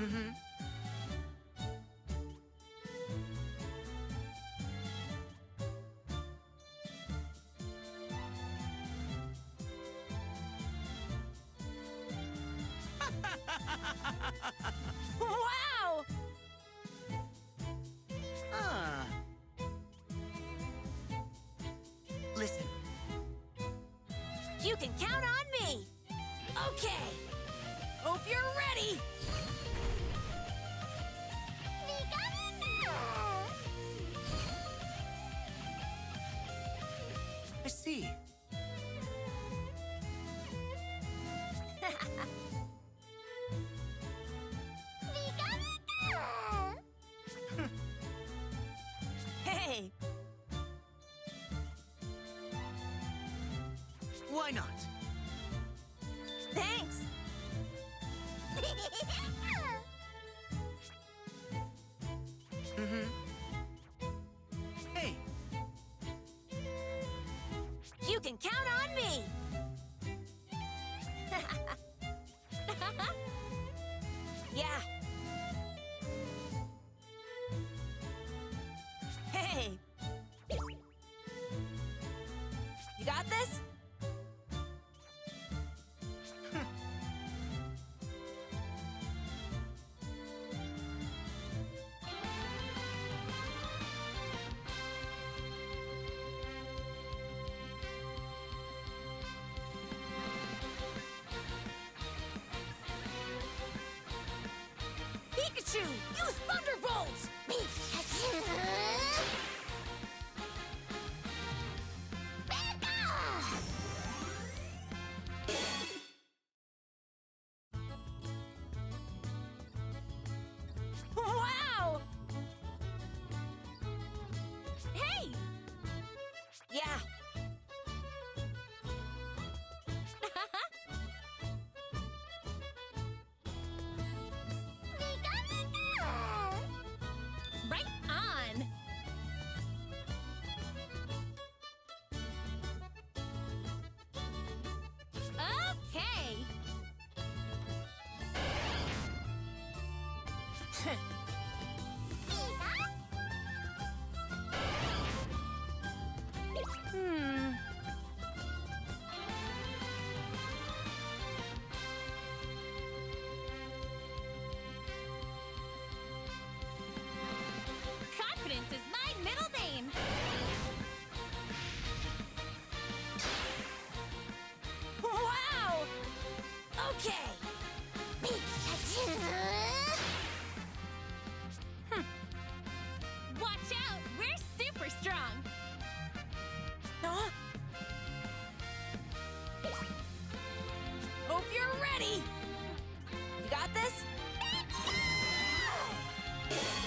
Mm-hmm. wow! Ah. Listen, You can count on me! Okay! Hope you're ready! I see. Hey! Why not? Thanks! Mm-hmm. Hey, You can count on me! yeah! Hey! You got this? Pikachu! Use Thunderbolts! Wow! hmm. Confidence is my middle name. Wow! Okay. Yeah.